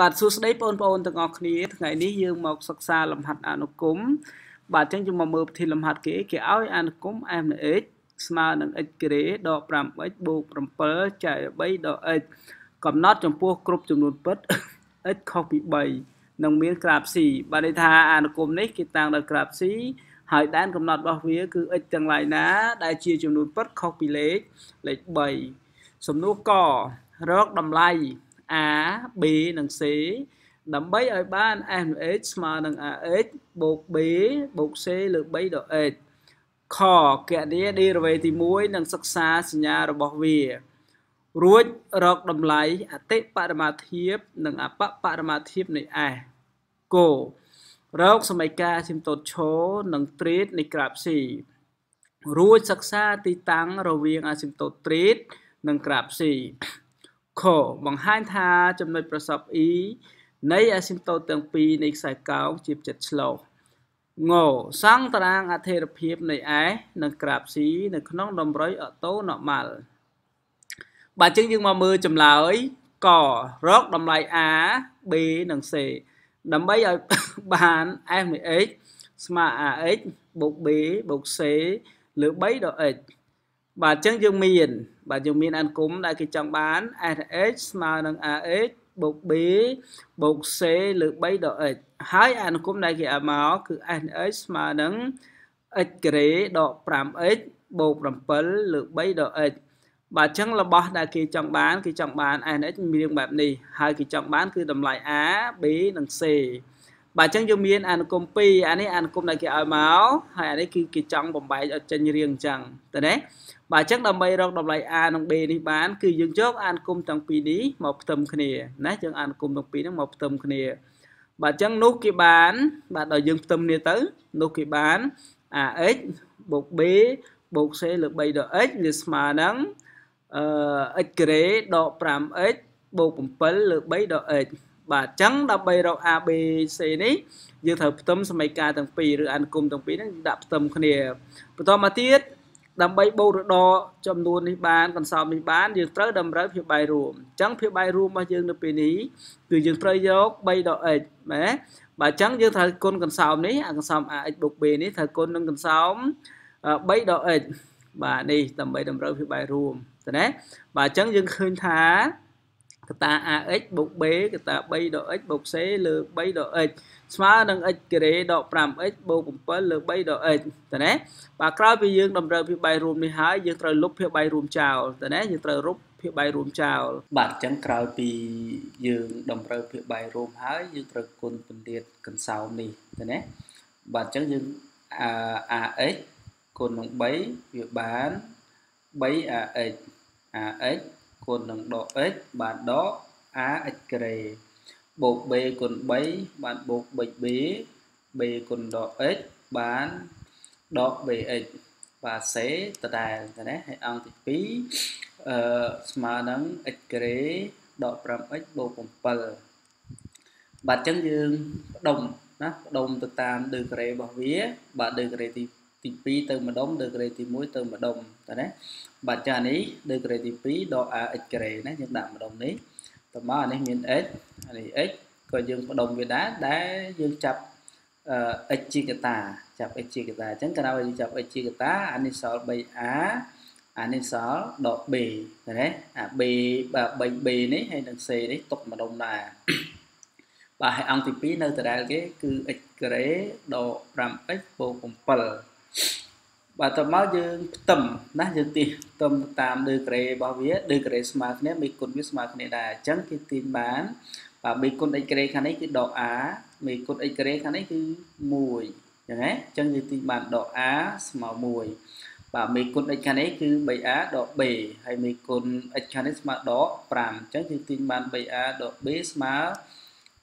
បាទសួស្តីបងប្អូនទាំងអស់គ្នាថ្ងៃនេះយើងមកសិក្សាលំហាត់អនុគមបាទអញ្ចឹងយើងមកមើលវិធីលំហាត់គេគេឲ្យអនុគម m នៃ x ស្មើនឹង x ក្រេដក 5x បូក7ចែក3ដក x កំណត់ចំពោះគ្រប់ចំនួនពិត x ខុសពី3នឹងមានក្រាប c បាទន័យថាអនុគមនេះគេតាំងដល់ក្រាប c ហើយដែនកំណត់របស់វាគឺ x ទាំងឡាយណា ដែលជាចំនួនពិតខុសពីលេខលេខ3សំណួរករកតម្លៃ A B និង C ដើម្បីឲ្យបាន f h ស្មើនឹង AH បូក B បូក C លើ3ដក h ខគណនា derivative ទី1និងសិក្សាសញ្ញារបស់វា រួចរកតម្លៃអតិបរមាធិបនិងអបបរមាធិបនៃ S គោរកសមីការស៊ីមតូតឈរនិងត្រេតនៃក្រាប C រួចសិក្សាទីតាំងរវាងអាស៊ីមតូតត្រេតនិងក្រាប C ខបង្ហាញថាចំណុចប្រសព E នៃអាស៊ីមតូតទាំងពីរនៃខ្សែកោងជាផ្ចិតឆ្លោះងសង់តារាងអធិរភាពនៃ S និងក្រាប C នៅក្នុងតម្រុយអូតូ normal បាទអញ្ចឹងយើងមកមើលចម្លើយករកតម្លៃ A B និង C ដើម្បីឲ្យបាន f នៃ x ស្មើ ax បូក b បូក c លើ3ដល់ x បាទអញ្ចឹងយើងមាន បាទយើងមានអានគុំដែលគេចង់បាន SH ស្មើនឹង AH បូក B បូក C លើ3ដល់ x ហើយអានុគមដែលគេឲ្យមកគឺ SH ស្មើនឹង x ក្រេដក 5x បូក7លើ3ដល់ x បាទអញ្ចឹងរបស់ដែលគេចង់បានគេចង់បាន NH មានរាងបែបនេះហើយគេចង់បានគឺតម្លៃ A B និង C បាទអញ្ចឹងយើងមានអនុគម2អានេះអនុគមដែលគេឲ្យមកហើយអានេះគឺគេចង់បំបែកឲ្យចេញរាងអញ្ចឹងតើណា បាទអញ្ចឹងដើម្បីរកតម្លៃ A និង B នេះបាន គឺយើងយកអនុគមទាំងពីរនេះមកផ្ទឹមគ្នាណាយើងអនុគមទាំងពីរហ្នឹងមកផ្ទឹមគ្នា បាទអញ្ចឹងនោះគេបាន បាទដល់យើងផ្ទឹមគ្នាទៅ នោះគេបាន AX បូក B បូក C លើ3ដល់ x វាស្មើនឹងអឺ x ក្រេដក 5x បូក7លើ3ដល់ x បាទអញ្ចឹងដើម្បីរក ABC នេះយើងត្រូវផ្ទឹមសមីការទាំងពីរឬអនុគមទាំងពីរហ្នឹងដាក់ផ្ទឹមគ្នាបន្តមកទៀត ដើម្បីបូករដកចំនួននេះបានកន្សោមនេះបានយើងត្រូវតម្រូវភាពបាយរួមអញ្ចឹងភាពបាយរួមរបស់យើងនៅពេលនេះគឺយើងត្រូវយក3ដក x ណាបាទអញ្ចឹងយើងត្រូវគុណកន្សោមនេះអាកន្សោម ax បូក b នេះត្រូវគុណនឹងកន្សោម3ដក x បាទនេះដើម្បីតម្រូវភាពបាយរួមតើណាបាទអញ្ចឹងយើងឃើញថា កតា ax បូក b កតា3ដក x បូក c លើ3ដក x ស្មើនឹង x ការ៉េដក 5x បូក7លើ3ដក x តើណាបាទក្រោយពីយើងតម្រូវភាពបាយរួមនេះហើយយើងត្រូវលុបភាពបាយរួមចោលតើណាយើងត្រូវលុបភាពបាយរួមចោលបាទអញ្ចឹងក្រោយពីយើងតម្រូវភាពបាយរួមហើយយើងត្រូវគុណពន្លាតកន្សោមនេះតើណាបាទអញ្ចឹងយើង ax គុណនឹង3វាបាន 3ax ax គុណនឹងដក x បានដក ax ក្រេបូក b គុណ3បានបូក 3b b គុណដក x បានដក bx បាទ c ដដែលតែណាហើយអង្គទី2អឺស្មើនឹង x ក្រេដក 5x បូក7បាទអញ្ចឹងយើងបដុំណាបដុំទៅតាមដឺការ៉េរបស់វា បាទដឺការ៉េទី ទី2ទៅម្ដុំដឺក្រេទី1ទៅម្ដុំតើណាបាទចានេះដឺក្រេទី2ដក ax ក្រេណាយើងដាក់ម្ដុំនេះតើមកអានេះមាន x អានេះ x ក៏យើងបដុំវាដែរដែលយើងចាប់ x ជាកតាចាប់ x ជាកតាអញ្ចឹងកាលណាយើងចាប់ x ជាកតាអានេះសល់ 3a អានេះសល់ដក b ឃើញទេអា b បាទ 3b នេះហើយនឹង c នេះຕົកម្ដុំដែរបាទហើយអង្គទី2នៅដដែលគេគឺ x ក្រេដក 5x បូក7 បាទតមកយើងផ្ទឹមណាយើងទីផ្ទឹមតាមដឺក្រេរបស់វាដឺក្រេស្មើគ្នាមេគុណវាស្មើគ្នាដែរអញ្ចឹងគេទាញបានបាទមេគុណ x ក្រេខាងនេះគឺដក a មេគុណ x ក្រេខាងនេះគឺ1អញ្ចឹងណាអញ្ចឹងយើងទាញបានដក a ស្មើ1បាទមេគុណ x ខាងនេះគឺ 3a ដក b ហើយមេគុណ x ខាងនេះស្មើដក5អញ្ចឹងយើងទាញបាន 3a ដក b ស្មើ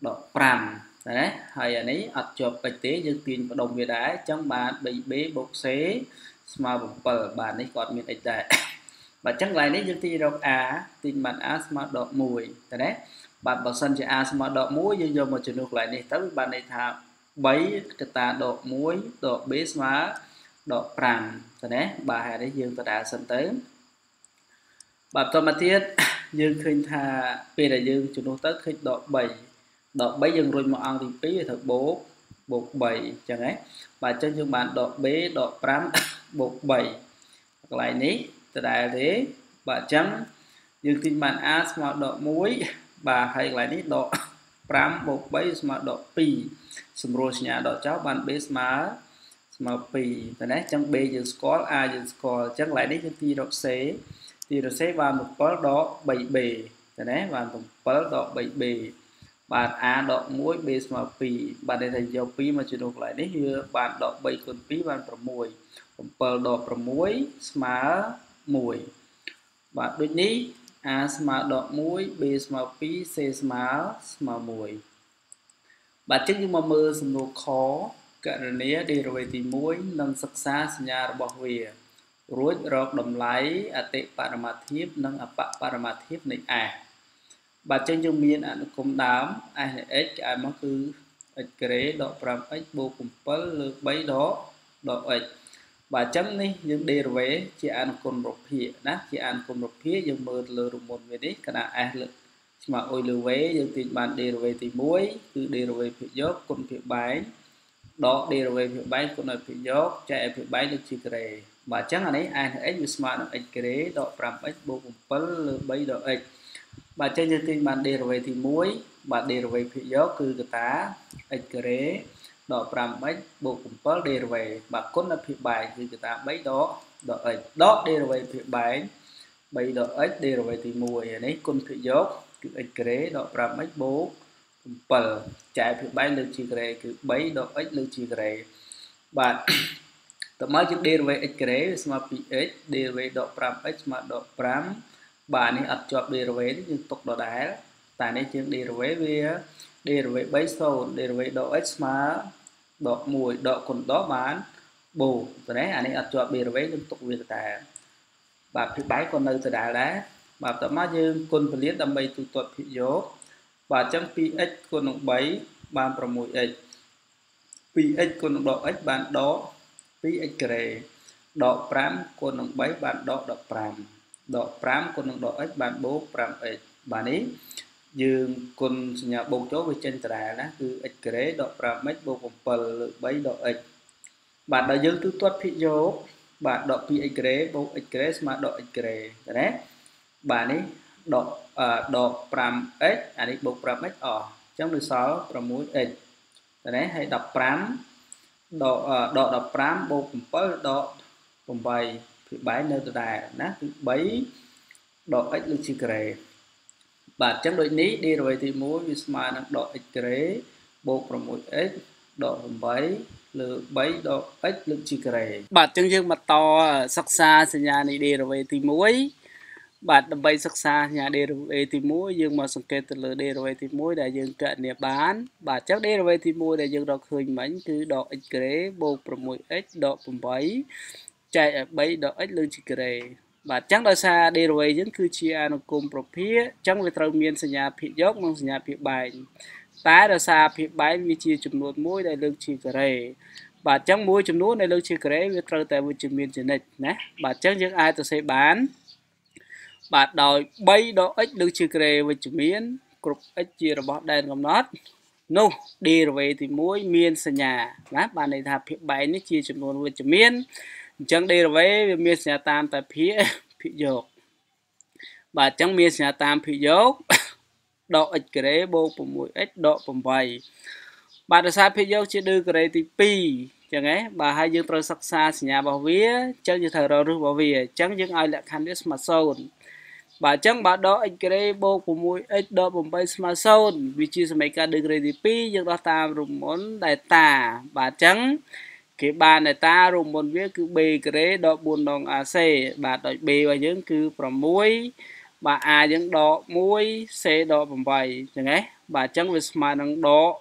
ដក5 ណាហើយអានេះអត់ជាប់ពេចទេយើងទាញបដុំវាដែរអញ្ចឹងបាន 3b បូក c ស្មើ7បាទនេះគាត់មាន x ដែរបាទអញ្ចឹងកន្លែងនេះយើងទាញរក a ទាញបាន a ស្មើដក1តើណាបាទបើសិនជា a ស្មើដក1យើងយកមកជំនួសកន្លែងនេះទៅបានន័យថា3កតាដក1ដក b ស្មើដក5តើណាបាទហើយនេះយើងបដាសិនទៅបាទបន្តមកទៀតយើងឃើញថាពេលដែលយើងជំនួសទៅឃើញដក3 ដក3យើងរុញមកអង្គទី2វាត្រូវបូកបូក3អញ្ចឹងហ៎បាទអញ្ចឹងយើងបានដក b ដក5បូក3កន្លែងនេះដដែលទេបាទអញ្ចឹងយើងទីបាន a ស្មើដក1បាទហើយកន្លែងនេះដក5បូក3ស្មើដក2សម្រួលសញ្ញាដកចោលបាន b ស្មើស្មើ2តែណាអញ្ចឹង b យើងស្គាល់ a យើងស្គាល់អញ្ចឹងកន្លែងនេះយើងទីរក c ទីរក c បាន7ដក 3b តែណាបាន7ដក 3b បាទ a ដក1 b ស្មើ2បាទនេះថាយក2មកជំនួសកន្លែងនេះវាបានដក3គុណ2បាន6 7ដក6ស្មើ1បាទដូចនេះ a ស្មើដក1 b ស្មើ2 c ស្មើស្មើ1បាទចឹងយើងមកមើលសំណួរខករណី derivative ទី1និងសិក្សាសញ្ញារបស់វារួចរកតម្លៃអតិបរមាធិបនិងអបបរមាធិបនៃ a បាទចឹងយើងមានអនុគមដើម s នៃ x គេឲ្យមកគឺ x ក្រេដក 5x បូក7លើ3ដកដក x បាទអញ្ចឹងនេះយើង derivative ជាអនុគមរូបភាពណាជាអនុគមរូបភាពយើងមើលលើរមុនវានេះកណា s លើស្មើអុយលើ v យើងទាញបាន derivative ទី1គឺ derivative ភាគយកគុណភាគបែងដក derivative ភាគបែងគុណឲ្យភាគយកចែកឲ្យភាគបែងដូចជាក្រេបាទអញ្ចឹងអានេះ s នៃ x វាស្មើនឹង x ក្រេដក 5x បូក7លើ3ដក x បាទចេញយើងទាញបាន derivative ទី1បាទ derivative ភាគយកគឺកតា x ការ៉េដក 5x បូក 7 derivative បាទគុណនៅភាគបែងគឺកតា3ដកដក x ដក derivative ភាគបែង3ដក x derivative ទី1អានេះគុណភាគយកគឺ x ការ៉េដក 5x បូក7ចែកភាគបែងលើកជាការ៉េគឺ3ដក x លើកជាការ៉េបាទតើមកយើង derivative x ការ៉េវាស្មើ 2x derivative ដក 5x ស្មើដក5 បាទនេះអត់ជាប់ derivative យើងទុកដដែលតែនេះជាង derivative វា derivative 3 0 derivative ដក x ស្មើដក1ដកគុណដកបានបូកទៅនេះអានេះអត់ជាប់ derivative យើងទុកវាដដែលបាទភាគបែកក៏នៅដដែលដែរបាទតោះមកយើងគុណពលានដើម្បីទូទាត់ភាគយកបាទអញ្ចឹង 2x គុណនឹង3បាន 6x 2x គុណនឹងដក x បានដក 2x ការ៉េដក5គុណនឹង3បានដក15 ដក5គុណនឹងដក x បានបូក 5x បាទនេះយើងគុណសញ្ញាបូកចូលវាចេញដដែលណាគឺ x ការ៉េដក 5x បូក7លើ3ដក x បាទដល់យើងទូទាត់ភាគយកបាទដក 2x ការ៉េបូក x ការ៉េស្មើដក x ការ៉េឃើញទេបាទនេះដកដក 5x អានេះបូក 5x អស់អញ្ចឹងនៅសល់ 6x ឃើញទេហើយ15ដកដក15បូក7ដក8 គឺបែរនៅដដែលណាគឺ3ដក x លើជាការ៉េបាទអញ្ចឹងដូចនេះ derivative ទី1វាស្មើនឹងដក x ការ៉េបូក 6x ដក8លើ3ដក x លើជាការ៉េបាទអញ្ចឹងយើងមកតសិក្សាសញ្ញានៃ derivative ទី1បាទដើម្បីសិក្សាសញ្ញា derivative ទី1យើងមកសង្កេតទៅលើ derivative ទី1ដែលយើងកណនាបាន បាទអញ្ចឹង derivative ទី1ដែលយើងរកឃើញមិញគឺដក x ការ៉េបូក 6x ដក8 ចែកឲ្យ3ដក x លើជាការ៉េបាទអញ្ចឹងដោយសារ derivative យើងគឺជាអនុគមប្រភាគអញ្ចឹងវាត្រូវមានសញ្ញាភាគយកនិងសញ្ញាភាគបែងតែដោយសារភាគបែងវាជាចំនួនមួយដែលលើកជាការ៉េបាទអញ្ចឹងមួយចំនួនដែលលើកជាការ៉េវាត្រូវតែវិជ្ជមានចនិចណាបាទអញ្ចឹងយើងអាចទៅសេបានបាទដោយ3ដក x លើកជាការ៉េវិជ្ជមានគ្រប់ x ជារបស់ដែនកំណត់នោះ derivative ទី1មានសញ្ញាណាបាទន័យថាភាគបែងនេះជាចំនួនវិជ្ជមាន អញ្ចឹង derivative វាមានសញ្ញាតាមតែភាគភាគយកបាទអញ្ចឹងមានសញ្ញាតាមភាគយកដក x ការ៉េបូក 6x ដក8បាទដោយសារភាគយកជាឌឺការ៉េទី2ចឹងហ៎បាទហើយយើងត្រូវសិក្សាសញ្ញារបស់វាអញ្ចឹងយើងត្រូវរករឹសរបស់វាអញ្ចឹងយើងឲ្យលក្ខខណ្ឌវាស្មើ0បាទអញ្ចឹងបើដក x ការ៉េបូក 6x ដក8ស្មើ0វាជាសមីការឌឺការ៉េទី2យើងដោះតាមរំមុនដែលតាបាទអញ្ចឹង គេបានតែតារួមមុនវាគឺ b ការ៉េដក4ដង ac បាទដោយ b របស់យើងគឺ6បាទ a យើងដក1 c ដក8អញ្ចឹងហ៎បាទអញ្ចឹងវាស្មើនឹងដក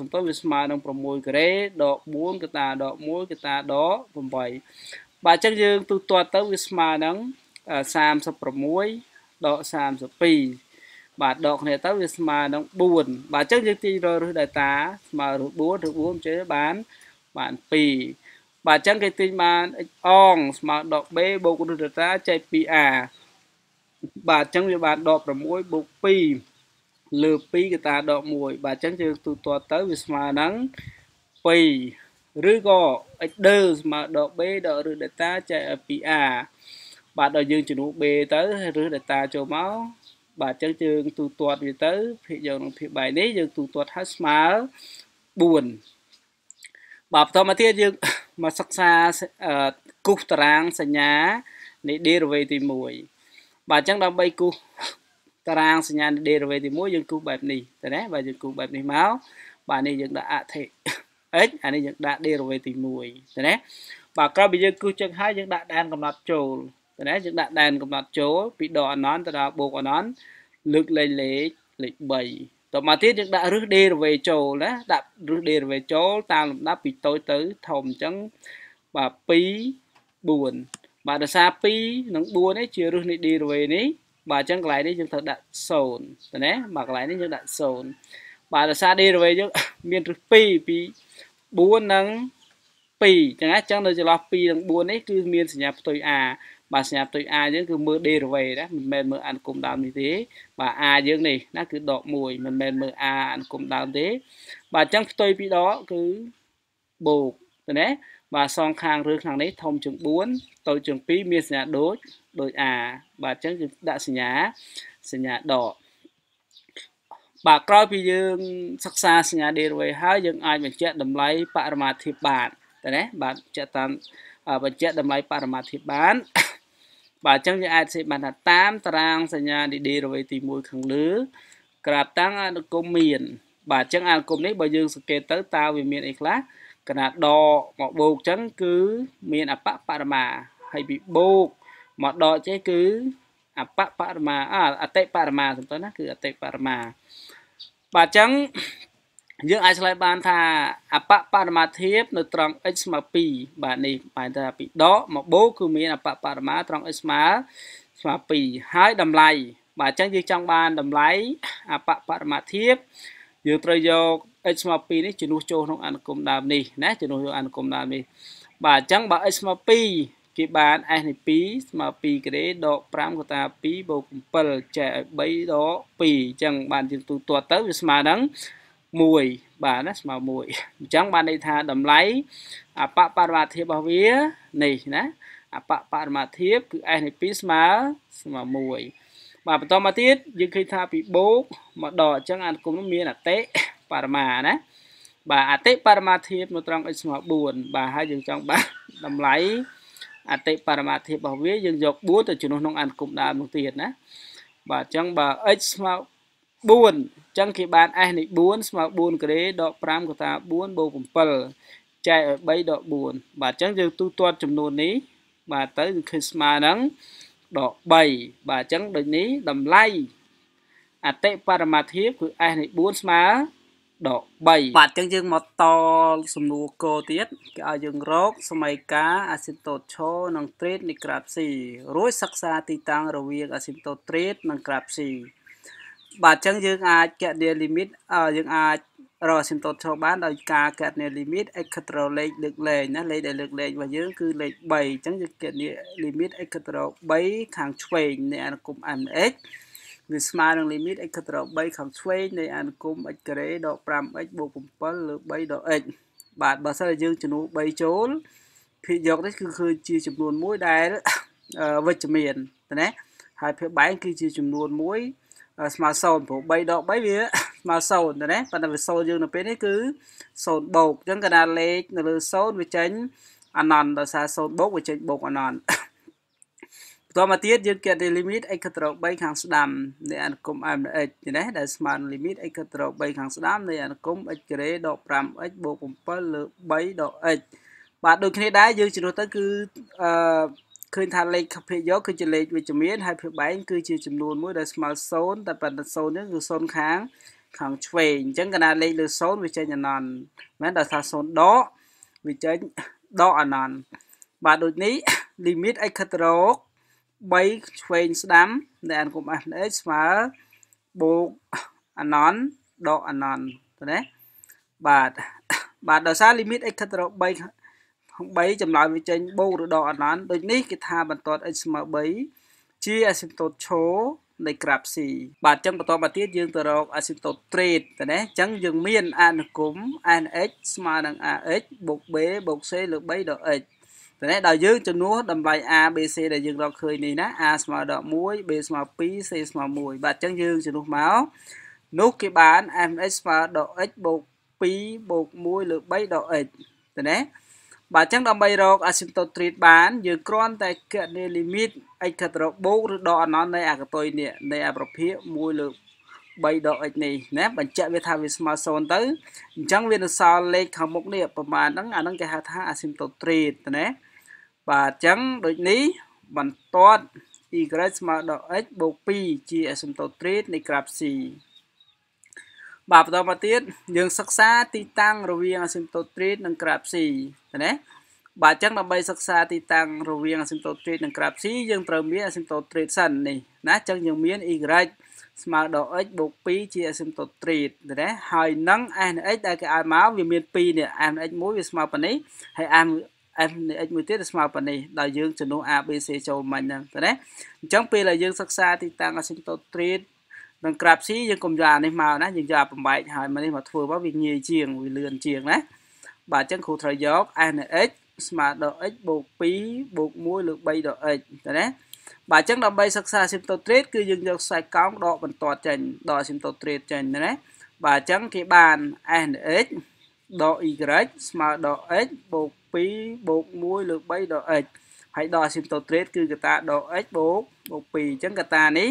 សំទោសវាស្មើនឹង6ការ៉េដក4កតាដក1កតាដក8បាទអញ្ចឹងយើងទូទាត់ទៅវាស្មើនឹង36ដក32បាទដកគ្នាទៅវាស្មើនឹង4បាទអញ្ចឹងយើងទាញរករឹស delta ស្មើរឹស4ឬ4ចេះបាន បាន2បាទអញ្ចឹងគេទិញបាន x អងស្មើដក b បូករូតតាចែក 2a បាទអញ្ចឹងវាបានដក6បូក2លើ2គឺតាដក1បាទអញ្ចឹងយើងទូទាត់ទៅវាស្មើនឹង2ឬក៏ x ដឺស្មើដក b ដកឬ delta ចែកឲ្យ 2a បាទដល់យើងជំនួស b ទៅឬ delta ចូលមកបាទអញ្ចឹងយើងទូទាត់វាទៅភាគយកនឹងភាគបែបនេះយើងទូទាត់ឲ្យស្មើ4 បាទបន្តមកទៀតយើងមកសិក្សាគូសតារាងសញ្ញានៃ derivative ទី1បាទអញ្ចឹងដើម្បីគូសតារាងសញ្ញានៃ derivative ទី1យើងគូសបែបនេះតែណាបាទយើងគូសបែបនេះមកបាទនេះយើងដាក់អធិ x អានេះយើងដាក់ derivative ទី1តែណាបាទក្រោយពីយើងគូសចឹងហើយយើងដាក់ដែនកំណត់ចូលតែណាយើងដាក់ដែនកំណត់ចូលពីដកអណន្តទៅដល់បូកអណន្តលើកលេខលេខលេខ3 តមកទៀតយើងដាក់រឹស derivative ចូលណាដាក់រឹស derivative ចូលតាមលំដាប់ពីតូចទៅធំអញ្ចឹងបាទ2 4បាទដោយសារ2និង4នេះជារឹសនៃ derivative នេះបាទអញ្ចឹងកន្លែងនេះយើងត្រូវដាក់0តើណាបាទកន្លែងនេះយើងដាក់0បាទដោយសារ derivative យើងមានរឹស2ពី4និង2ចឹងណាចឹងនៅចន្លោះ2និង4នេះគឺមានសញ្ញាផ្ទុយ a បាទសញ្ញាផ្ទុយ a យើងគឺមើល derivative ណាមិនមែនមើលអនុគមដើមនេះទេបាទ a យើងនេះណាគឺដក1មិនមែនមើល a អនុគមដើមទេ បាទអញ្ចឹងផ្ទុយពីដកគឺបូកទៅណាបាទសងខាងឬខាងនេះធំជាង4តូចជាង2មានសញ្ញាដូចដូច a បាទអញ្ចឹងយើងដាក់សញ្ញាសញ្ញាដកបាទក្រោយពីយើងសិក្សាសញ្ញា derivative ហើយយើងអាចបញ្ជាក់តម្លៃបរមាធិបបានតែណាបាទចាក់តាមបញ្ជាក់តម្លៃបរមាធិបបាន បាទអញ្ចឹងយើងអាចសេបានថាតាមតារាងសញ្ញាឌីឌីរវេទី1ខាងលើក្រាបតាំងអនុគមមាន បាទអញ្ចឹងអនុគមនេះបើយើងសង្កេតទៅតើវាមានអីខ្លះកណាដកមកបូកអញ្ចឹងគឺមានអបបរមាហើយពីបូកមកដកចេះគឺអបបរមាអតិបរមាសំទោសណាគឺអតិបរមាបាទអញ្ចឹង យើងអាចឆ្លើយបានថាអបបរមាធៀបនៅត្រង់ x ស្មើ2បាទនេះបែរថាពីដកមកបូកគឺមានអបបរមាត្រង់ x ស្មើស្មើ2ហើយតម្លៃបាទអញ្ចឹងយើងចង់បានតម្លៃអបបរមាធៀបយើងត្រូវយក x ស្មើ2នេះជំនួសចូលក្នុងអនុគមដើមនេះណាជំនួសយកអនុគមដើមនេះបាទអញ្ចឹងបើ x ស្មើ2គេបាន s នៃ2ស្មើ2ក្រេដក5កតា2បូក7ចែកឲ្យ3ដក2អញ្ចឹងបានយើងទូទាត់ទៅវាស្មើនឹង1 បាទណាស្មើ1អញ្ចឹងបានន័យថាតម្លៃអបបរមាធិបរបស់វានេះណាអបបរមាធិបគឺ s នៃ2ស្មើស្មើ1បាទបន្តមកទៀតយើងឃើញថាពីបូកមកដកអញ្ចឹងអានគុំនោះមានអតិបរមាណាបាទអតិបរមាធិបនៅត្រង់ x ស្មើ4បាទហើយយើងចង់បានតម្លៃអតិបរមាធិបរបស់វាយើងយក4ទៅជំនួសក្នុងអានគុំដើមនោះទៀតណាបាទអញ្ចឹងបើ x ស្មើ 4អញ្ចឹងគេបាន s នៃ4ស្មើ4ក្រេដក5កតា4បូក7ចែកឲ្យ3ដក4បាទអញ្ចឹងយើងទូទាត់ចំនួននេះ បាទទៅគឺឃើញស្មើនឹងដក3បាទអញ្ចឹងដូចនេះតម្លៃអតិបរមាធិបគឺ s នៃ4ស្មើដក3បាទអញ្ចឹងយើងមកតសំណួរកទៀតគេឲ្យយើងរកសម័យកាលអាស៊ីតូតឈរនិងត្រេតនៃក្រាប C រួចសិក្សាទីតាំងរវាងអាស៊ីតូតត្រេតនិងក្រាប C បាទអញ្ចឹងយើងអាចកណនី limit យើងអាចរក asymptote ចូលបានដោយការកណនី limit x ខត្រលេខលើកលែងណាលេខដែលលើកលែងរបស់យើងគឺលេខ3អញ្ចឹងយើងកណនី limit x ខត្រ3ខាងឆ្វេងនៃអនុគម mx វាស្មើនឹង limit x ខត្រ3ខាងឆ្វេងនៃអនុគម x ការ៉េដក 5x បូក7លើ3ដក x បាទបើសិនជាយើងចំនួន3ចូលភាគយកនេះគឺគឺជាចំនួនមួយដែលវិជ្ជមានណាហើយភាគបែងគឺជាចំនួនមួយ ស្មើ0ព្រោះ3ដក3វាស្មើ0ណាប៉ុន្តែវា0យើងនៅពេលនេះគឺ0បូកអញ្ចឹងកណ្ដាលលេខនៅលើ0វាចេញអនន្តដោយសារ0បូកវាចេញបូកអនន្តបន្តមកទៀតយើងគេតែលីមីត x ទៅ3ខាងស្ដាំនៃអនុគម m នៃ x នេះដែលស្មើនឹងលីមីត x ទៅ3ខាងស្ដាំនៃអនុគម x ការ៉េដក 5x បូក7លើ3ដក x បាទដូចគ្នាដែរយើងជំនួសទៅគឺអឺ ឃើញថាលេខភាគយកគឺជាលេខវិជ្ជមានហើយភាគបែងគឺជាចំនួនមួយដែលស្មើ0តែប៉ុន្តែ0នេះគឺ0ខាងខាងឆ្វេងអញ្ចឹងកណាលេខលើ0វាចេញអនន្តមែនដល់ថា0ដកវាចេញដកអនន្តបាទដូចនេះ limit x ខិតរក3ឆ្វេងស្ដាំនៃអនុគម f នៃ x ស្មើបូកអនន្តដកអនន្តទៅណាបាទបាទដោយសារ limit x ខិតរក3 3ចម្លើយវាចេញបូកឬដកអនន្តដូចនេះគេថាបន្ទាត់ x ស្មើ3ជា asymptote ឈរនៃក្រាប C បាទអញ្ចឹងបន្តមកទៀតយើងទៅរក asymptote trade ទៅណាអញ្ចឹងយើងមានអនុគម NH ស្មើនឹង AH បូក B បូក C លើ3ដល់ H តែនេះដល់យើងចំនួនតម្លៃ A B C ដែលយើងរកឃើញនេះណា A ស្មើដល់1 B ស្មើ2 C ស្មើ1បាទអញ្ចឹងយើងចំនួនមកនោះគេបាន MH ស្មើដល់ H បូក2បូក1លើ3ដល់ H តែណា បាទអញ្ចឹងដើម្បីរក asymptote treat បាន យើងគ្រាន់តែគណនា limit x ខិតរកបូកឬដកអណន្តនៃអកតុយនេះនៃអប្រភាគ1លើ3ដក x នេះណាបញ្ជាក់វាថាវាស្មើ0ទៅអញ្ចឹងវានៅសល់លេខខាងមុខនេះប្រមាណហ្នឹងអាហ្នឹងគេហៅថា asymptote treat ណាបាទអញ្ចឹងដូចនេះបន្ទាត់ y ស្មើដល់ x បូក2ជា asymptote treat នៃក្រាប c បាទបន្តមកទៀតយើងសិក្សាទីតាំងរវាង asymptote treat និង graph C ណាបាទអញ្ចឹងដើម្បីសិក្សាទីតាំងរវាង asymptote treat និង graph C យើងត្រូវមាន asymptote treat សិននេះណាអញ្ចឹងយើងមាន y ស្មើដល់ x បូក2ជា asymptote treat ណាហើយនឹង s នៃ x ដែលគេឲ្យមកវាមាន2នេះ s នៃ x មួយវាស្មើប៉ុណ្នេះហើយ s f នៃ x មួយទៀតស្មើប៉ុណ្នេះដល់យើងចំនួន a b c ចូលមិញហ្នឹងណាអញ្ចឹងពេលដែលយើងសិក្សាទីតាំង asymptote treat នឹងក្រាប C យើងកុំយកអានេះមកណាយើងយកអាបំបែកហើយមកនេះមកធ្វើមកវាងាយជាងវាលឿនជាងណាបាទអញ្ចឹងគ្រូត្រូវយក s នៃ x ស្មើដល់ x បូក2បូក1លើ3ដល់ x ទៅណាបាទអញ្ចឹងដើម្បីសិក្សា asymptote trade គឺយើងយកខ្សែកោងដកបន្ទាត់ចេញដក asymptote trade ចេញណាបាទអញ្ចឹងគេបាន s នៃ x ដក y ស្មើដល់ x បូក2បូក1លើ3ដល់ x ហើយដក asymptote trade គឺកតាដក x បូកបូក2អញ្ចឹងកតានេះ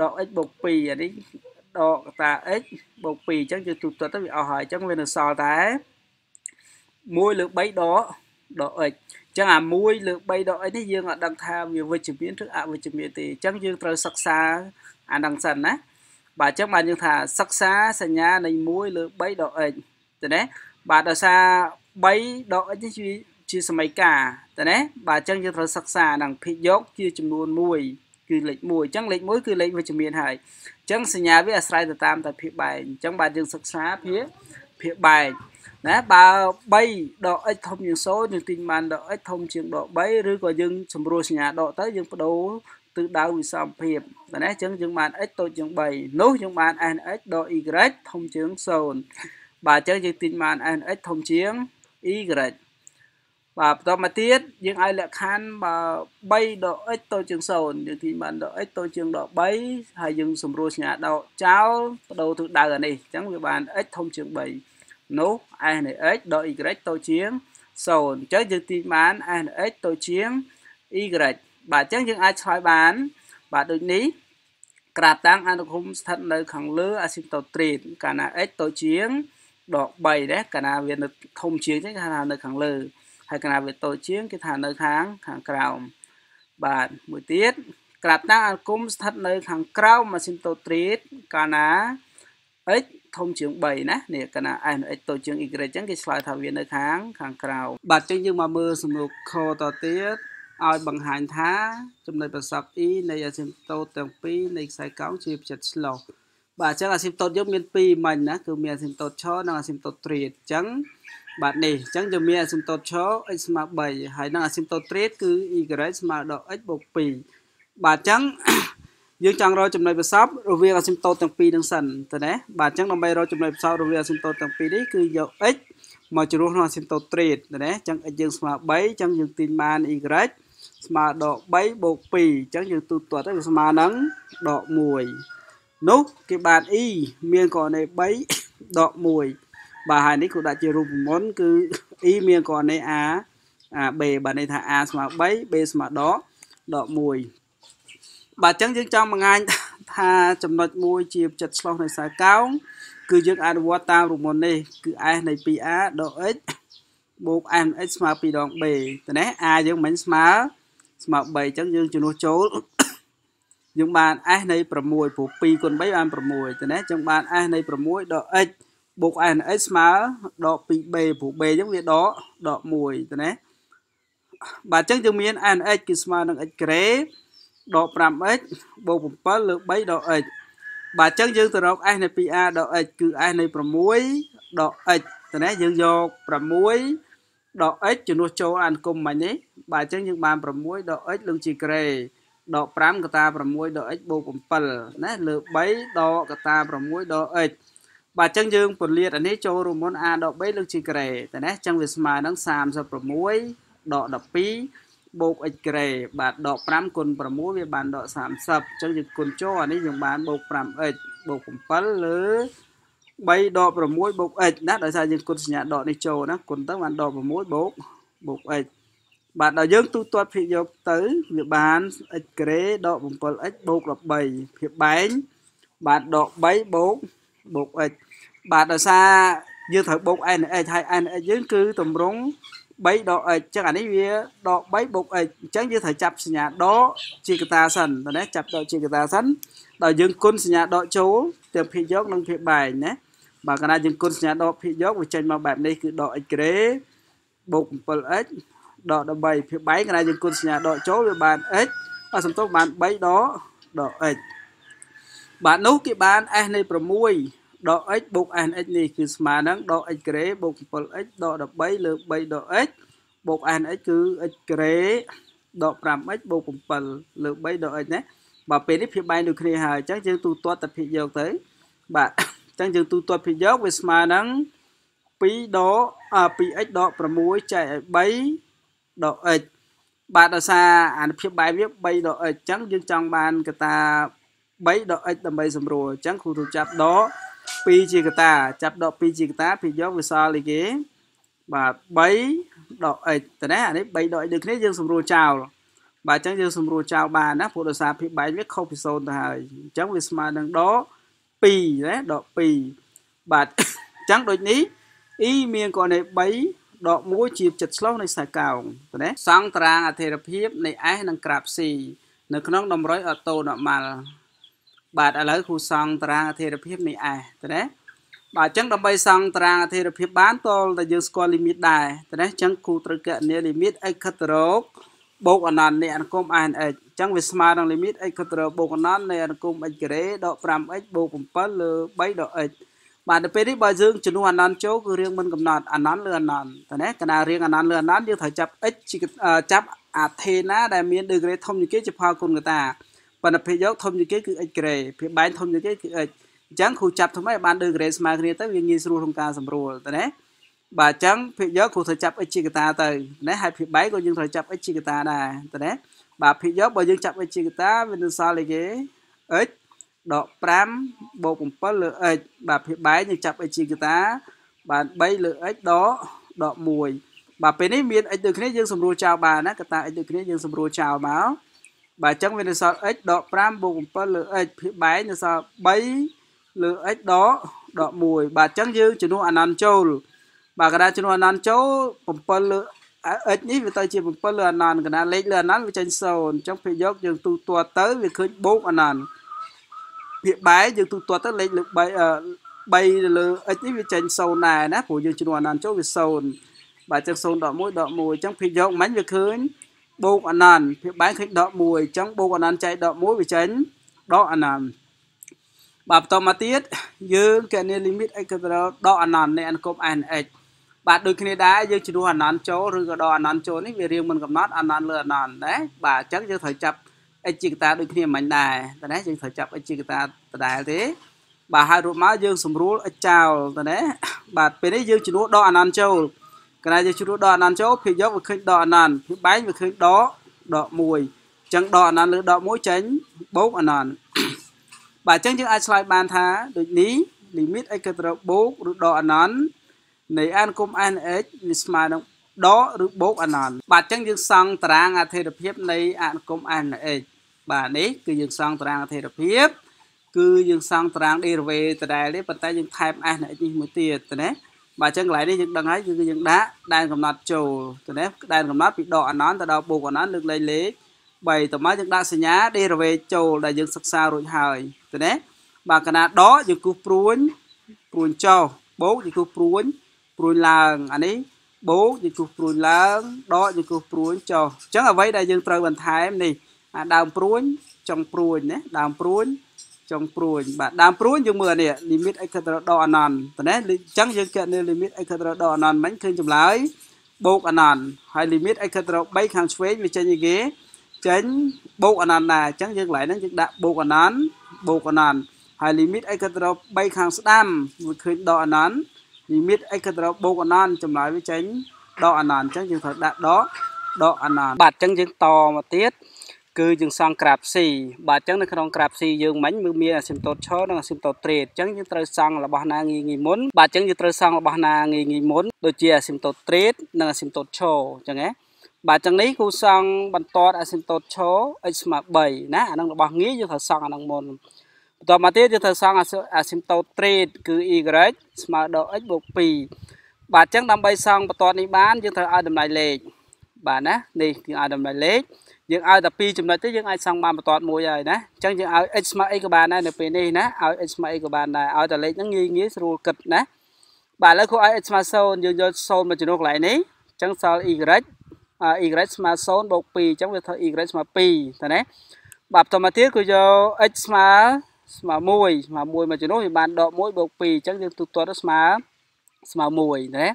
ដក x បូក2អានេះដកកតា x បូក2អញ្ចឹងយើងទូទាត់ទៅវាអស់ហើយអញ្ចឹងវានៅសល់តែ1លើ3ដកដក x អញ្ចឹងអា1លើ3ដក x នេះយើងអត់ដឹងថាវាវិជ្ជមានឬអវិជ្ជមានទេអញ្ចឹងយើងត្រូវសិក្សាអានឹងសិនណាបាទអញ្ចឹងបានយើងថាសិក្សាសញ្ញានៃ1លើ3ដក x ទៅណាបាទដោយសារ3ដក x នេះជាសមីការទៅណាបាទអញ្ចឹងយើងត្រូវសិក្សានឹងភិកយកជាចំនួន1 គឺលេខ1អញ្ចឹងលេខ1គឺលេខវិជ្ជមានហើយអញ្ចឹងសញ្ញាវាអាស្រ័យទៅតាមតែភាពបែកអញ្ចឹងបាទយើងសិក្សាភាពភាពបែកណាបើ3ដក x ធំជាង0យើងទាញបានដក x ធំជាងដក3ឬក៏យើងសម្រួលសញ្ញាដកទៅយើងបដូរទិសដៅវិសមភាពណាអញ្ចឹងយើងបាន x តូចជាង3នោះយើងបាន nx ដក y ធំជាង0បាទអញ្ចឹងយើងទាញបាន nx ធំជាង y បាទបន្តមកទៀតយើងឲ្យលក្ខខណ្ឌបើ3ដក x តូចជាង0យើងទីបានដក x តូចជាងដក3ហើយយើងសម្រួលសញ្ញាដកចោលបដូរទិសដៅអានេះអញ្ចឹងវាបាន x ធំជាង3នោះ s នៃ x ដក y តូចជាង0អញ្ចឹងយើងទីបាន s នៃ x តូចជាង y បាទអញ្ចឹងយើងអាចឆ្លើយបាន បាទដូចនេះក្រាបតាំងអនុគមស្ថិតនៅខាងលើ asymptote trade កាលណា x តូចជាងដក3ដែរកាលណាវានៅធំជាងទេគេថានៅខាងលើ ហើយកណាវាតូចជាងគេថានៅខាងខាងក្រោមបាទមួយទៀតក្រាបតាំងអង្គមស្ថិតនៅខាងក្រោមម៉ាស៊ីនតូត្រៀតកាលណា x ធំជាង3ណានេះកាលណា s នៅ x តូចជាង y អញ្ចឹងគេឆ្លើយថាវានៅខាងខាងក្រោមបាទអញ្ចឹងយើងមកមើលសំណួរខតទៀតឲ្យបង្ហាញថាចំណុចប្រសព e នៃអាស៊ីមតូតទាំងពីរនៃខ្សែកោងជាផ្ចិត slope បាទអញ្ចឹងអាស៊ីមតូតយើងមាន2មិញណាគឺមានអាស៊ីមតូតឆនិងអាស៊ីមតូតត្រៀតអញ្ចឹង បាទនេះអញ្ចឹងយើងមានអាស៊ីមតូតឆ x ស្មើ3ហើយនឹងអាស៊ីមតូតត្រេតគឺ y ស្មើដល់ x បូក2បាទអញ្ចឹងយើងចង់រកចំណុចប្រសពរវាងអាស៊ីមតូតទាំងពីរនឹងសិនទៅណាបាទអញ្ចឹងដើម្បីរកចំណុចប្រសពរវាងអាស៊ីមតូតទាំងពីរនេះគឺយក x មកជ្រុះក្នុងអាស៊ីមតូតត្រេតទៅណាអញ្ចឹង x យើងស្មើ3អញ្ចឹងយើងទាញបាន y ស្មើដល់3បូក2អញ្ចឹងយើងទូទាត់ទៅវាស្មើនឹងដក1នោះគេបាន e មានករណី3ដក1 បាទហើយនេះគូដាក់ជារូបមន្តគឺ e មានករណី a a b បាទន័យថា a ស្មើ3 b ស្មើដកដក1បាទអញ្ចឹងយើងចង់បង្ហាញថាចំណុចមួយជាចិត្តឆ្លោះនៃខ្សែកោងគឺយើងអនុវត្តតាមរូបមន្តនេះគឺ s នៃ 2a ដក x បូក m x ស្មើ2ដង b តើណា a យើងមិនស្មើស្មើ3អញ្ចឹងយើងជំនួសចូលយើងបាន s នៃ6ព្រោះ2គុណ3បាន6តើណាអញ្ចឹងបាន s នៃ6ដក x បូក n x ស្មើដក 2b ព្រោះ b អញ្ចឹងវាដកដក1ទៅណាបាទអញ្ចឹងយើងមាន n x គឺស្មើនឹង x ក្រេដក 5x បូក7លើ3ដក x បាទអញ្ចឹងយើងទៅរក s នៃ 2a ដក x គឺ s នៃ6ដក x ទៅណាយើងយក6ដក x ជំនួសចូលអានគុំមិញនេះបាទអញ្ចឹងយើងបាន6ដក x លើជាក្រេដក5កតា6ដក x បូក7ណាលើ3ដកកតា6ដក x បាទអញ្ចឹងយើងពន្លាតអានេះចូលរួមមុន a ដក3លើកជាការ៉េតែណាអញ្ចឹងវាស្មើនឹង36ដក12បូក x ការ៉េបាទដក5គុណ6វាបានដក30អញ្ចឹងយើងគុណចូលអានេះយើងបានបូក 5x បូក7លើ3ដក6បូក x ណាដោយសារយើងគុណសញ្ញាដកនេះចូលណាគុណទៅបានដក6បូកបូក x បាទដល់យើងទូទាត់ភាគយកទៅវាបាន x ក្រេដក 7x បូក13ភាគបែងបាទដក3បូកបូក x បាទដោយសារយើងត្រូវបូក n x ហើយ n x យើងគឺតម្រង់3ដក x អញ្ចឹងអានេះវាដក3បូក x អញ្ចឹងយើងត្រូវចាប់សញ្ញាដកជាកតាសិនណាចាប់ដកជាកតាសិនដល់យើងគុណសញ្ញាដកចូលទាំងភាគយកនិងភាគបែងណាបាទកាលណាយើងគុណសញ្ញាដកភាគយកវាចេញមកបែបនេះគឺដក x ក្រេបូក 7x ដក13ភាគបែងកាលណាយើងគុណសញ្ញាដកចូលវាបាន x បាទសំទោសបាន3ដកដក x បាទនោះគេបាន s នៃ6 ដក x បូក nx នេះគឺស្មើនឹងដក x ក្រេបូក 7x ដក13លើ3ដក x បូក nx គឺ x ក្រេដក 5x បូក7លើ3ដក x ណាបាទពេលនេះភាពបែងដូចគ្នាហើយអញ្ចឹងយើងទូទាត់តែភាពយកទៅបាទអញ្ចឹងយើងទូទាត់ភាពយកវាស្មើនឹង2ដក 2x ដក6ចែកឲ្យ3ដក x បាទដោយសារអានុភាពបែបវា3ដក x អញ្ចឹងយើងចង់បានកតា3ដក x ដើម្បីសម្រួលអញ្ចឹងគ្រូទូចាប់ដក 2ជាកតាចាប់ដក2ជាកតាពីយកវិសល់អីគេបាទ3ដក x តើណាអានេះ3ដក x ដូចគ្នាយើងសម្រួលចោលបាទអញ្ចឹងយើងសម្រួលចោលបានណាព្រោះដោយសារភាពបែកវាខុសពី0ទៅហើយអញ្ចឹងវាស្មើនឹងដក2ណាដក2បាទអញ្ចឹងដូចនេះ e មានករណី3ដក1ជាចិត្តឆ្លោះនៃខ្សែកោងណាសង់តារាងអធិរភាពនៃ s និងក្រាប c នៅក្នុងតម្រុយអូតូ normal បាទឥឡូវគ្រូសង់តារាងអធិរភាពនៃ s ទៅណាបាទអញ្ចឹងដើម្បីសង់តារាងអធិរភាពបានតលតែយើងស្គាល់លីមីតដែរទៅណាអញ្ចឹងគ្រូត្រូវកណនាលីមីត x ខិតទៅរកបូកអនន្តនៃអនុគម n x អញ្ចឹងវាស្មើនឹងលីមីត x ខិតទៅរកបូកអនន្តនៃអនុគម x ការ៉េដក 5x បូក7លើ3ដក x បាទទៅពេលនេះបើយើងចំនួនអនន្តចូលគឺរៀងមិនកំណត់អនន្តឬអនន្តតើណាកណារៀងអនន្តឬអនន្តយើងត្រូវចាប់ x ចាប់អាថេណាដែលមាន degree ធំជាងគេជាផលគុណកតា ប៉ុន្តែភាគយកធំជាងគេគឺ x ក្រេភាគបែងធំជាងគេគឺ x អញ្ចឹងគ្រូចាប់ថ្មីបាន degree ស្មើគ្នាទៅវាងាយស្រួលក្នុងការសម្រួលតើណាបាទអញ្ចឹងភាគយកគ្រូត្រូវចាប់ x ជាកតាទៅណាហើយភាគបែងក៏យើងត្រូវចាប់ x ជាកតាដែរតើណាបាទភាគយកបើយើងចាប់ x ជាកតាវានឹងសល់អីគេ x ដក5បូក7លើ x បាទភាគបែងយើងចាប់ x ជាកតាបាទ3លើ x ដកដក1បាទពេលនេះមាន x ដូចគ្នាយើងសម្រួលចោលបានណាកតា x ដូចគ្នាយើងសម្រួលចោលមក បាទអញ្ចឹងវានៅសល់ x ដក5បូក7លើ x ភាគបែងនៅសល់3លើ x ដកដក1បាទអញ្ចឹងយើងជំនួសអានន្តចូលបាទកណ្ដាលជំនួសអានន្តចូល7លើ x នេះវាទៅជា7លើអានន្តកណ្ដាលលេខលើអានន្តវាចេញ0អញ្ចឹងពេលយកយើងទូទាត់ទៅវាឃើញបូកអានន្តពាក្យបែយើងទូទាត់ទៅលេខលើ3 3លើ x នេះវាចេញ0ដែរណាព្រោះយើងជំនួសអានន្តចូលវា0បាទអញ្ចឹង0ដក1ដក1អញ្ចឹងពេលយកមិញវាឃើញ បូកអនន្តភាគបែងឃើញដក1អញ្ចឹងបូកអនន្តចែកដក1វាចេញដកអនន្តបាទបន្តមកទៀតយើងកណនាលីមីត x ទៅដកអនន្តនៃអនុគម nx បាទដូចគ្នាដែរយើងជំនួសអនន្តចូលឬក៏ដកអនន្តចូលនេះវារៀងមិនកំណត់អនន្តលើអនន្តដែរបាទអញ្ចឹងយើងត្រូវចាប់ x ជាកតាដូចគ្នាមិញដែរតែណាយើងត្រូវចាប់ x ជាកតាដដែលទេបាទហើយរួចមកយើងស្រួល x ចោលតែណាបាទពេលនេះយើងជំនួសដកអនន្តចូល កណ្ដាលយើងជ្រួតដកអនន្តចូលភាគយកវាឃើញដកអនន្តភាគបែងវាឃើញដកដក1អញ្ចឹងដកអនន្តលើដក1ចេញបូកអនន្តបាទអញ្ចឹងយើងអាចឆ្លើយបានថាដូចនេះលីមីត x ក៏ត្រូវបូកឬដកអនន្តនៃអានគុំ nx វាស្មើនឹងដកឬបូកអនន្តបាទអញ្ចឹងយើងសង់តារាងអធិរភាពនៃអានគុំ nx បាទនេះគឺយើងសង់តារាងអធិរភាពគឺយើងសង់តារាង derivative ដដែលទេប៉ុន្តែយើងថែម s នៃ x នេះមួយទៀតណា បាទអញ្ចឹងកន្លែងនេះយើងដឹងហើយគឺយើងដាក់ដែនកំណត់ចូលទៅណាដែនកំណត់ពីដកអនន្តទៅដល់បូកអនន្តលើកលែងលេខ3តើមកយើងដាក់សញ្ញា derivative ចូលដែលយើងសិក្សារួចហើយទៅណាបាទកណាដកយើងគូសព្រួញព្រួញចុះបូកយើងគូសព្រួញព្រួញឡើងអានេះបូកយើងគូសព្រួញឡើងដកយើងគូសព្រួញចុះអញ្ចឹងអ្វីដែលយើងត្រូវបន្ថែមនេះអាដើមព្រួញចុងព្រួញណាដើមព្រួញ ចុងព្រួញបាទដើមព្រួញយើងមើលនេះ limit x ដកអនន្តតើណាអញ្ចឹងយើងគណនា limit x ដកអនន្តមិញឃើញចម្លើយបូកអនន្តហើយ limit x 3ខាងឆ្វេងវាចេញអីគេចេញបូកអនន្តដែរអញ្ចឹងយើងកន្លែងហ្នឹងយើងដាក់បូកអនន្តបូកអនន្តហើយ limit x ក៏ត្រូវ3ខាងស្ដាំវាឃើញដកអនន្ត limit x ក៏ត្រូវបូកអនន្តចម្លើយវាចេញដកអនន្តអញ្ចឹងយើងត្រូវដាក់ដកដកអនន្តបាទអញ្ចឹងយើងតមកទៀត គឺយើងសង់ក្រាប C បាទអញ្ចឹងនៅក្នុងក្រាប C យើងមិញមានអាស៊ីមតូតឈរនិងអាស៊ីមតូតត្រេតអញ្ចឹងយើងត្រូវសង់របស់ណាងាយងាយមុនបាទអញ្ចឹងយើងត្រូវសង់របស់ណាងាយងាយមុនដូចជាអាស៊ីមតូតត្រេតនិងអាស៊ីមតូតឈរអញ្ចឹងណាបាទចឹងនេះគូសង់បន្តអាស៊ីមតូតឈរ x ស្មើ3ណាអានឹងរបស់ងាយយើងត្រូវសង់អានឹងមុនបន្តមកទៀតយើងត្រូវសង់អាស៊ីមតូតត្រេតគឺ y ស្មើដល់ x បូក2បាទចឹងដើម្បីសង់បន្តនេះបានយើងត្រូវឲ្យតម្លៃលេខបាទណានេះគឺឲ្យតម្លៃលេខ យើងឲ្យតែ2ចំណុចទេយើងអាចសង់បានបន្តមួយហើយណាអញ្ចឹងយើងឲ្យ x ស្មើអីក៏បានដែរនៅពេលនេះណាឲ្យ x ស្មើអីក៏បានដែរឲ្យតែលេខហ្នឹងងាយងាយស្រួលគិតណាបាទឥឡូវគួរឲ្យ x ស្មើ0យើងយក0មកជំនួសកន្លែងនេះអញ្ចឹងសល់ y y ស្មើ0បូក2អញ្ចឹងវាធ្វើ y ស្មើ2តើណាបាទបន្តមកទៀតគឺយក x ស្មើស្មើ1ស្មើ1មកជំនួសវាបានដក1បូក2អញ្ចឹងយើងទូទាត់ស្មើស្មើ1ណា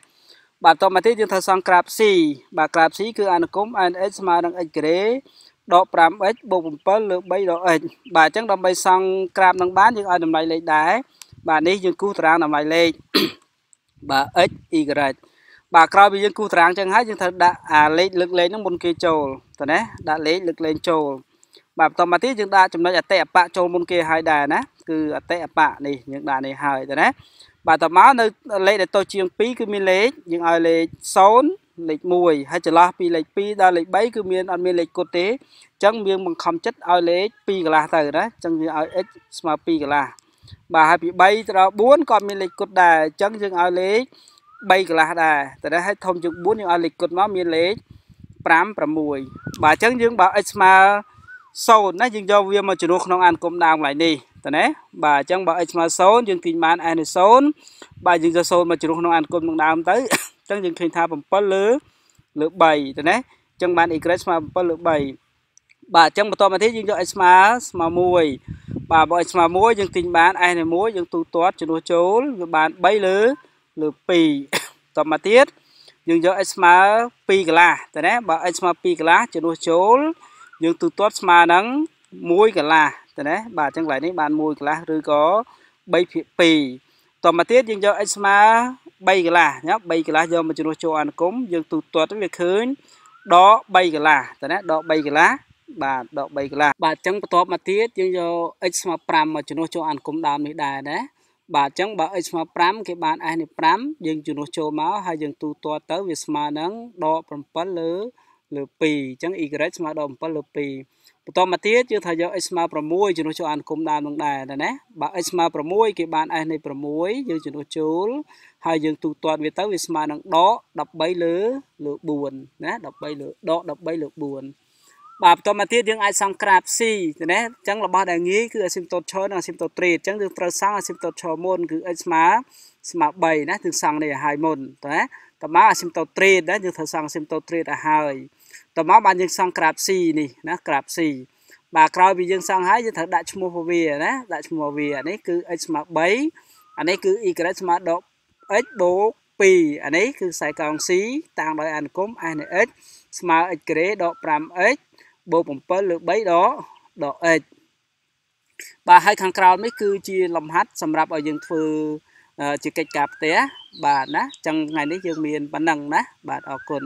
បាទតមកទៀតយើងត្រូវសង់ក្រាប C បាទក្រាប C គឺអនុគម nx ស្មើនឹង x ការ៉េដក 5x បូក7លើ3ដក x បាទអញ្ចឹងដើម្បីសង់ក្រាបនឹងបានយើងឲ្យតម្លៃលេខដែរបាទនេះយើងគូសតារាងតម្លៃលេខបាទ x y បាទក្រោយពីយើងគូសតារាងចឹងហើយយើងត្រូវដាក់អាលេខលើកលែងហ្នឹងមុនគេចូលតើណាដាក់លេខលើកលែងចូលបាទបន្តមកទៀតយើងដាក់ចំណុចអតិអបៈចូលមុនគេហើយដែរណាគឺអតិអបៈនេះយើងដាក់នេះហើយតើណា បាទតមកនៅលេខដែលតូចជាង2គឺមានលេខយើងឲ្យលេខ0លេខ1ហើយចន្លោះពីលេខ2ដល់លេខ3គឺមានអត់មានលេខគត់ទេអញ្ចឹងយើងបង្ខំចិត្តឲ្យលេខ2កន្លះទៅណាអញ្ចឹងយើងឲ្យ x ស្មើ2កន្លះបាទហើយពី3ទៅដល់4ក៏មានលេខគត់ដែរអញ្ចឹងយើងឲ្យលេខ3កន្លះដែរតែហើយធំជាង4យើងឲ្យលេខគត់មកមានលេខ5 6បាទអញ្ចឹងយើងបើ x ស្មើ0ណាយើងយកវាមកជំនួសក្នុងអានគុំដើមកន្លែងនេះ តើណាបាទអញ្ចឹងបើ x ស្មើ0យើងទាញបាន n 0បាទយើងយក0មកជ្រុះក្នុងអានគុំនឹងដើមទៅអញ្ចឹងយើងឃើញថា7លើលើ3តើណាអញ្ចឹងបាន y ស្មើ7លើ3បាទអញ្ចឹងបន្តមកទៀតយើងយក x ស្មើស្មើ1បាទបើ x ស្មើ1យើងទាញបាន s នៃ1យើងទូទាត់ជំនួសចូលវាបាន3លើលើ2តមកទៀតយើងយក x ស្មើ2កន្លះតើណាបើ x ស្មើ2កន្លះជំនួសចូលយើងទូទាត់ស្មើនឹង1កន្លះទៅ ណាបាទអញ្ចឹងកន្លែងនេះបាន1កន្លះឬក៏3ភាគ2តមកទៀតយើងយក x ស្មើ3កន្លះណា3កន្លះយកមកជំនួសចូលអនុគមយើងទូទាត់វាឃើញដក3កន្លះទៅណាដក3កន្លះបាទដក3កន្លះបាទអញ្ចឹងបន្ទាប់មកទៀតយើងយក x ស្មើ5មកជំនួសចូលអនុគមដើមនេះដែរណាបាទអញ្ចឹងបើ x ស្មើ5គេបាន s នេះ5យើងជំនួសចូលមកហើយយើងទូទាត់ទៅវាស្មើនឹងដក7លើលើ2អញ្ចឹង y ស្មើដល់7លើ2 បន្តមកទៀតយើងថាយក x ស្មើ6ជំនួសចូលអានគុំដើមនឹងដែរណាបើ x ស្មើ6គេបាន s នៃ6យើងជំនួសចូលហើយយើងទូទាត់វាទៅវាស្មើនឹងដក13លើលើ4ណា13លើដក13លើ4បាទបន្តមកទៀតយើងអាចសង្ក្រាប C ណាអញ្ចឹងរបស់ដែលងាយគឺ asymptote ឈរនិង asymptote trade អញ្ចឹងយើងត្រូវសង្ក asymptote ឈរមុនគឺ x ស្មើស្មើ3ណាយើងសង្កនេះឲ្យមុនតើណាតើមក asymptote trade ណាយើងត្រូវសង្ក asymptote trade ឲ្យហើយ តមកបានយើងសង់ក្រាប C នេះណាក្រាប C បាទក្រោយពីយើងសង់ហើយយើងត្រូវដាក់ឈ្មោះរបស់វាណាដាក់ឈ្មោះរបស់វាអានេះគឺ x ស្មើ3អានេះគឺ y ស្មើដក x បូក2អានេះគឺខ្សែកោង C តាំងដោយអនុគម s នៃ x ស្មើ x ការ៉េដក 5x បូក7លើ3ដកដក x បាទហើយខាងក្រោមនេះគឺជាលំហាត់សម្រាប់ឲ្យយើងធ្វើជាកិច្ចការផ្ទះបាទណាអញ្ចឹងថ្ងៃនេះយើងមានប៉ុណ្ណឹងណាបាទអរគុណ